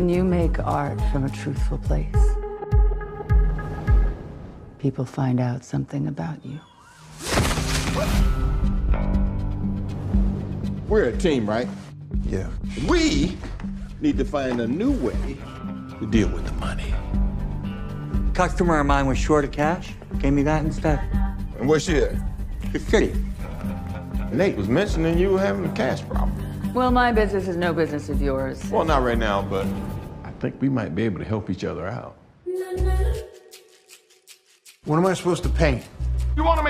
When you make art from a truthful place, people find out something about you. We're a team, right? Yeah. We need to find a new way to deal with the money. Customer of mine was short of cash. Gave me that instead. And where's she at? The city. Nate was mentioning you were having a cash problem. Well, my business is no business of yours. Well, not right now, but I think we might be able to help each other out. What am I supposed to paint? You want to make